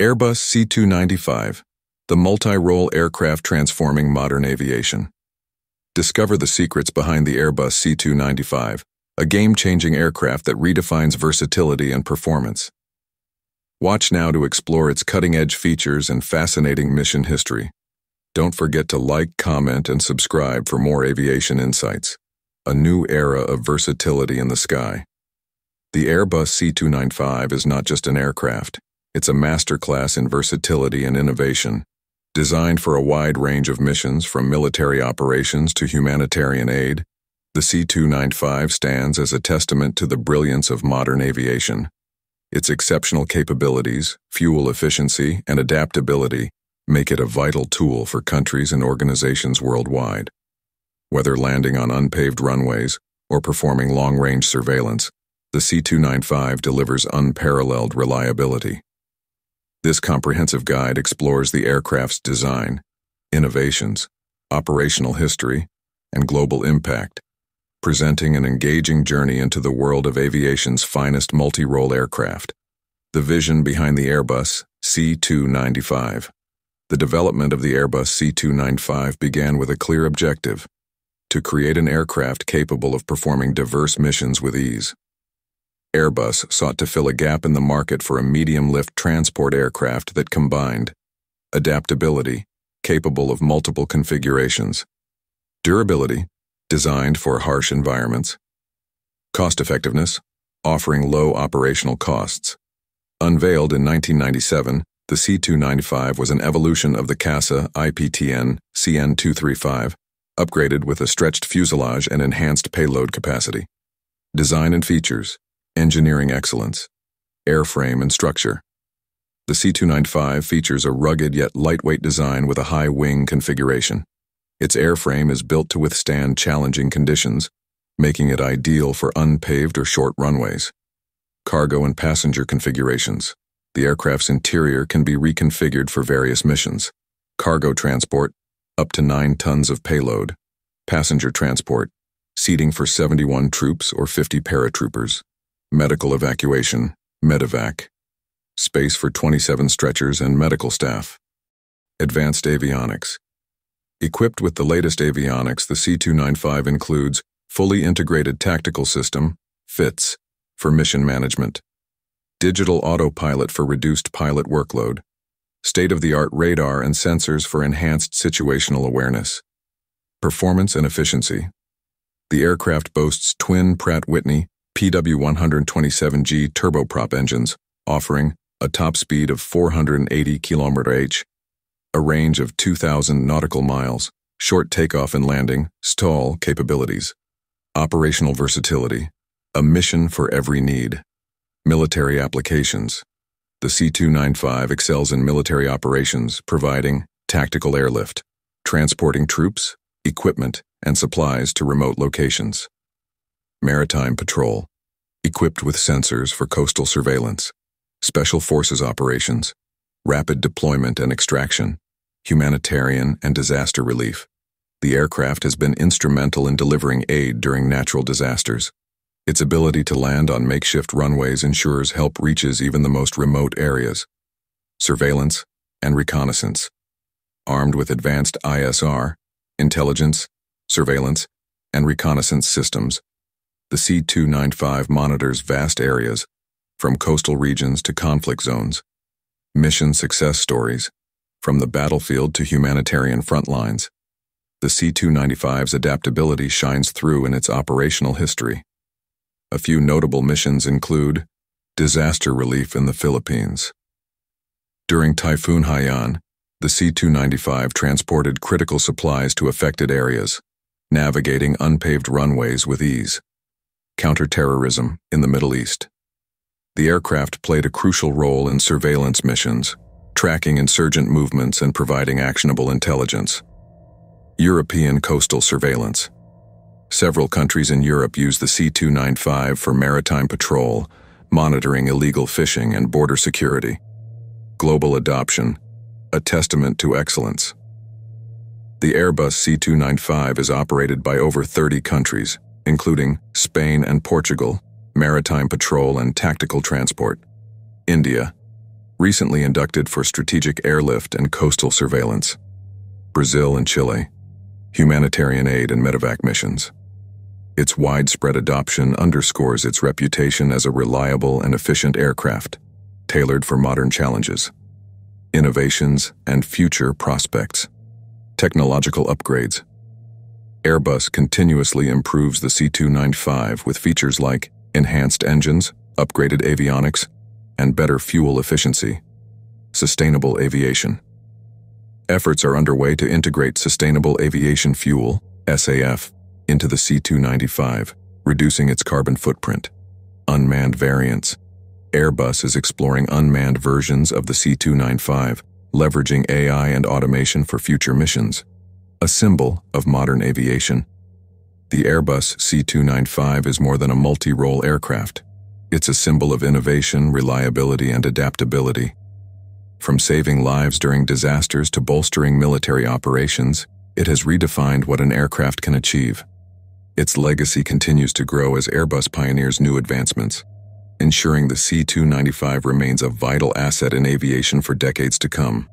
Airbus C295, the multi-role aircraft transforming modern aviation. Discover the secrets behind the Airbus C295, a game-changing aircraft that redefines versatility and performance. Watch now to explore its cutting-edge features and fascinating mission history. Don't forget to like, comment, and subscribe for more aviation insights. A new era of versatility in the sky. The Airbus C295 is not just an aircraft. It's a masterclass in versatility and innovation, designed for a wide range of missions from military operations to humanitarian aid. The C295 stands as a testament to the brilliance of modern aviation. Its exceptional capabilities, fuel efficiency, and adaptability make it a vital tool for countries and organizations worldwide. Whether landing on unpaved runways or performing long-range surveillance, the C295 delivers unparalleled reliability. This comprehensive guide explores the aircraft's design, innovations, operational history, and global impact, presenting an engaging journey into the world of aviation's finest multi-role aircraft. The vision behind the Airbus C295. The development of the Airbus C295 began with a clear objective, to create an aircraft capable of performing diverse missions with ease. Airbus sought to fill a gap in the market for a medium-lift transport aircraft that combined adaptability, capable of multiple configurations, durability, designed for harsh environments, cost-effectiveness, offering low operational costs. Unveiled in 1997, the C295 was an evolution of the CASA IPTN CN235, upgraded with a stretched fuselage and enhanced payload capacity. Design and features Engineering excellence. Airframe and structure. The C295 features a rugged yet lightweight design with a high wing configuration. Its airframe is built to withstand challenging conditions, making it ideal for unpaved or short runways. Cargo and passenger configurations. The aircraft's interior can be reconfigured for various missions. Cargo transport, up to 9 tons of payload. Passenger transport, seating for 71 troops or 50 paratroopers. Medical evacuation, medevac. Space for 27 stretchers and medical staff. Advanced avionics. Equipped with the latest avionics, the C295 includes fully integrated tactical system, FITS, for mission management, digital autopilot for reduced pilot workload, state-of-the-art radar and sensors for enhanced situational awareness, performance and efficiency. The aircraft boasts twin Pratt Whitney PW127G turboprop engines, offering a top speed of 480 km/h, a range of 2,000 nautical miles, short takeoff and landing, STOL capabilities, operational versatility, a mission for every need, military applications. The C-295 excels in military operations, providing tactical airlift, transporting troops, equipment, and supplies to remote locations. Maritime Patrol, equipped with sensors for coastal surveillance, special forces operations, rapid deployment and extraction, humanitarian and disaster relief. The aircraft has been instrumental in delivering aid during natural disasters. Its ability to land on makeshift runways ensures help reaches even the most remote areas. Surveillance and reconnaissance. Armed with advanced ISR, intelligence, surveillance, and reconnaissance systems, the C-295 monitors vast areas, from coastal regions to conflict zones. Mission success stories, from the battlefield to humanitarian front lines. The C-295's adaptability shines through in its operational history. A few notable missions include disaster relief in the Philippines. During Typhoon Haiyan, the C-295 transported critical supplies to affected areas, navigating unpaved runways with ease counterterrorism in the Middle East. The aircraft played a crucial role in surveillance missions, tracking insurgent movements and providing actionable intelligence. European coastal surveillance. Several countries in Europe use the C-295 for maritime patrol, monitoring illegal fishing and border security. Global adoption, a testament to excellence. The Airbus C-295 is operated by over 30 countries, including Spain and Portugal, maritime patrol and tactical transport, India, recently inducted for strategic airlift and coastal surveillance. Brazil and Chile, humanitarian aid and medevac missions. Its widespread adoption underscores its reputation as a reliable and efficient aircraft, tailored for modern challenges, innovations, and future prospects. Technological upgrades. Airbus continuously improves the C295 with features like enhanced engines, upgraded avionics, and better fuel efficiency. Sustainable aviation. Efforts are underway to integrate sustainable aviation fuel, SAF, into the C295, reducing its carbon footprint. Unmanned variants. Airbus is exploring unmanned versions of the C295, leveraging AI and automation for future missions. A symbol of modern aviation. The Airbus C295 is more than a multi-role aircraft. It's a symbol of innovation, reliability, and adaptability. From saving lives during disasters to bolstering military operations, it has redefined what an aircraft can achieve. Its legacy continues to grow as Airbus pioneers new advancements, ensuring the C-295 remains a vital asset in aviation for decades to come.